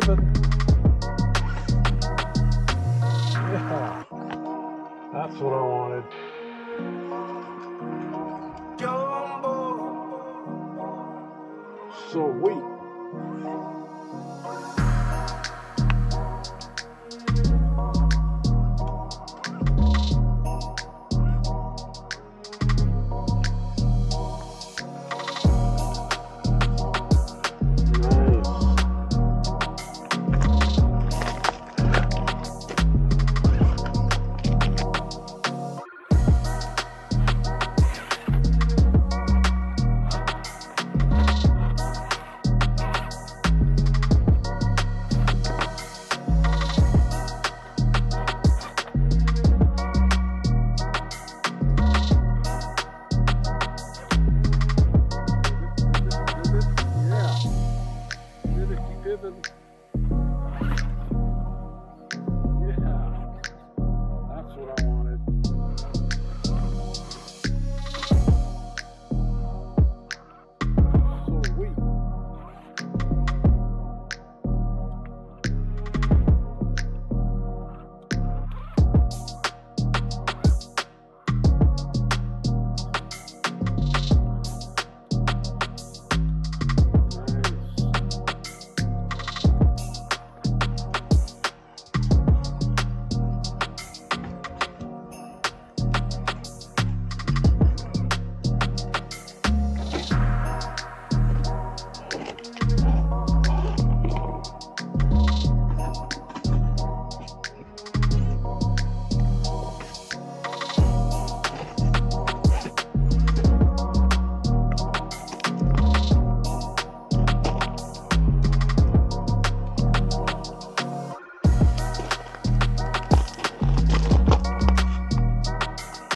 driven. Yeah, that's what I wanted. Bye.